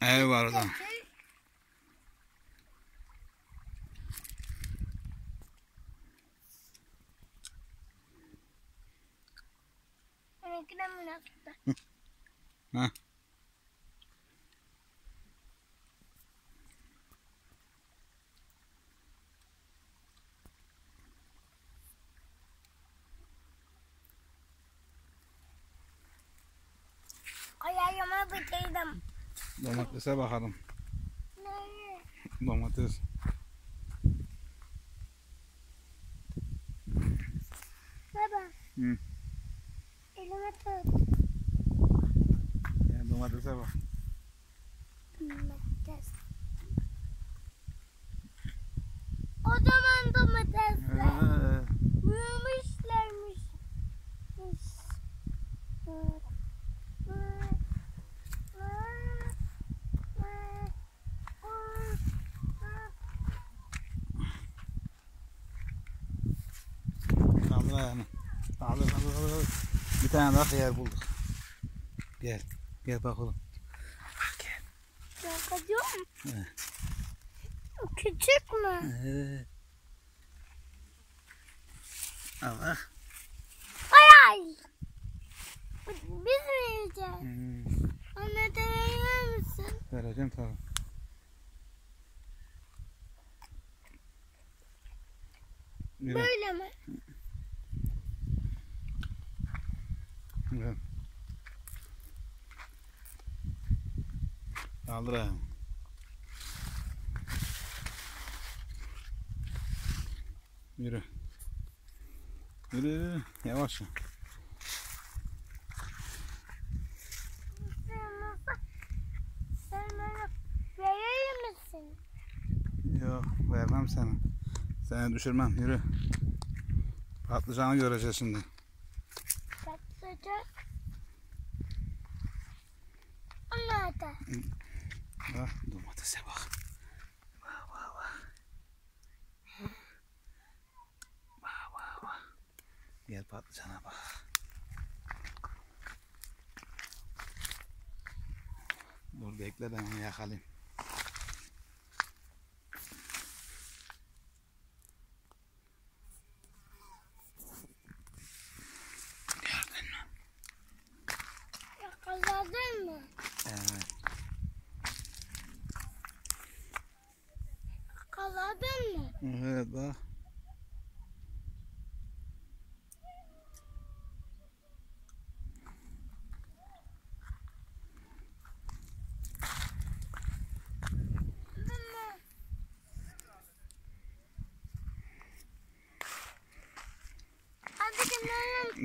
É, Barda. Huh? Oh yeah, you're my potato. Domatese bakalım. Domates. Baba. Hı. Elime tut. Ya domatese bak. Domates. O zaman domatesler. Kaldır kaldır kaldır. kaldır. Bir tane daha yer bulduk. Gel. Gel bakalım. Gel. Bakacağım. He. Küçük mü? Ee. Al bak. Ay ay. Biz mi yiyeceğiz? Hmm. Anne de yer misin? Vereceğim. Yürü. Böyle mi? Yürü. Kaldır ayağını. Yürü. Yürü yürü. Yavaş. Sen bana verir misin? Yok vermem sana. Seni düşürmem. Yürü. Patlıcanı göreceğiz şimdi. Patlıcan. Onlar da. Bak domatese bak. Bak bak bak. Bak bak bak. Gel patlıcana bak. Dur bekle ben onu yakalayayım. Gördün mü? Yakaladın mı? Evet. Yakaladın mı? Evet bak.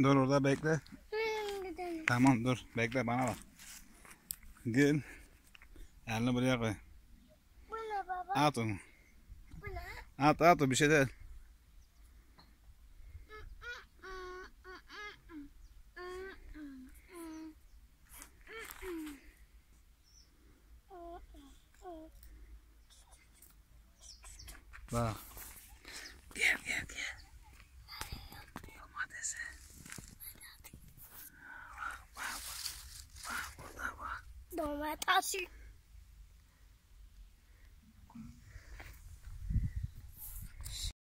Dur orada bekle. Tamam dur bekle bana bak. قل على بريقه ولا بابا. اعطهم اعط اعط بشدال Wow. Bak bak bak. Bak burada bak. Domates.